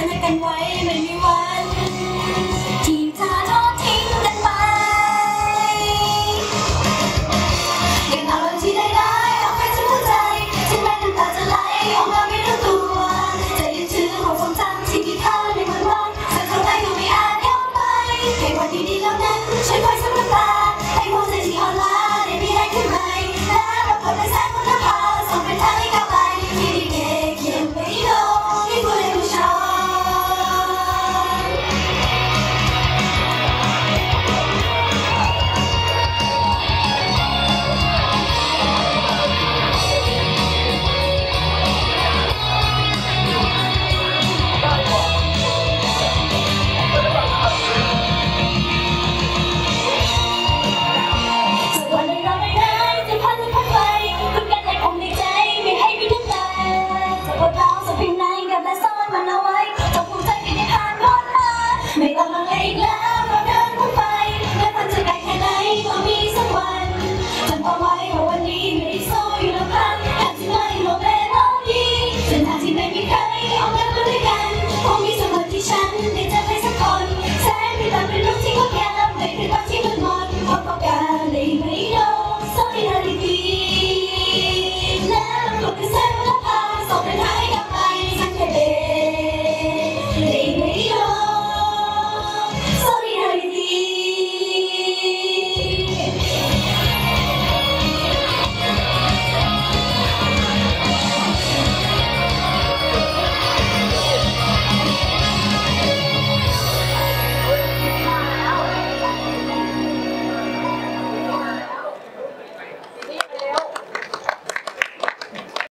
anh hãy cành quay mình đi qua